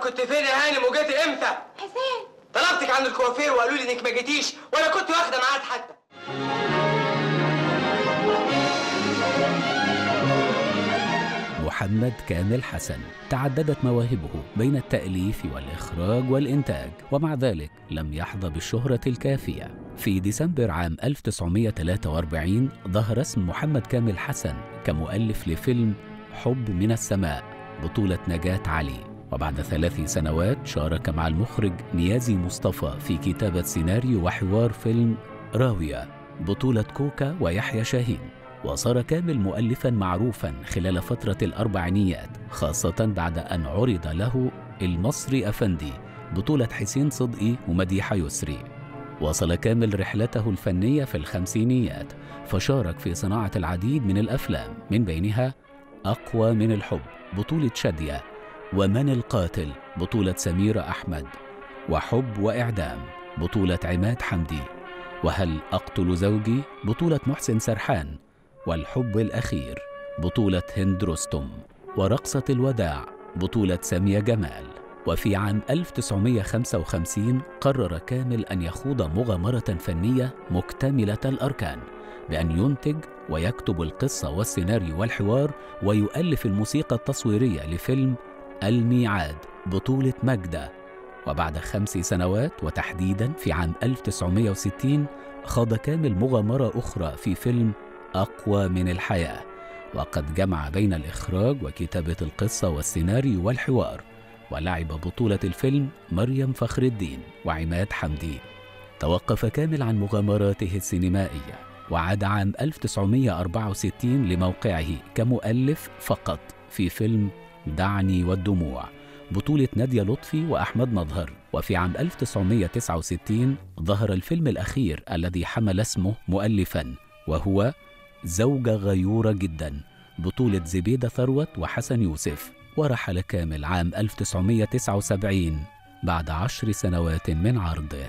كنت فين يا هانم وجيتي إمتى؟ حسين. طلبتك عند الكوافير وقالوا لي إنك ما جيتيش ولا كنت واخدة ميعاد حتى. محمد كامل حسن تعددت مواهبه بين التأليف والإخراج والإنتاج ومع ذلك لم يحظى بالشهرة الكافية. في ديسمبر عام 1943 ظهر اسم محمد كامل حسن كمؤلف لفيلم حب من السماء. بطولة نجاة علي. وبعد ثلاث سنوات شارك مع المخرج نيازي مصطفى في كتابة سيناريو وحوار فيلم راوية بطولة كوكا ويحيى شاهين. وصار كامل مؤلفا معروفا خلال فترة الأربعينيات خاصة بعد أن عرض له المصري أفندي بطولة حسين صدقي ومديحة يسري واصل كامل رحلته الفنية في الخمسينيات فشارك في صناعة العديد من الأفلام من بينها أقوى من الحب. بطولة شادية ومن القاتل بطولة سميرة أحمد وحب وإعدام بطولة عماد حمدي وهل أقتل زوجي بطولة محسن سرحان والحب الأخير بطولة هند رستم ورقصة الوداع بطولة سامية جمال. وفي عام 1955 قرر كامل أن يخوض مغامرة فنية مكتملة الأركان. بأن ينتج ويكتب القصة والسيناريو والحوار ويؤلف الموسيقى التصويرية لفيلم الميعاد بطولة مجدة وبعد خمس سنوات وتحديدا في عام 1960 خاض كامل مغامرة أخرى في فيلم أقوى من الحياة. وقد جمع بين الإخراج وكتابة القصة والسيناريو والحوار. ولعب بطولة الفيلم مريم فخر الدين وعماد حمدي توقف كامل عن مغامراته السينمائية. وعاد عام 1964 لموقعه كمؤلف فقط في فيلم دعني والدموع بطولة نادية لطفي وأحمد مظهر. وفي عام 1969 ظهر الفيلم الأخير الذي حمل اسمه مؤلفا وهو زوجة غيورة جدا بطولة زبيدة ثروت وحسن يوسف. ورحل كامل عام 1979 بعد عشر سنوات من عرضه.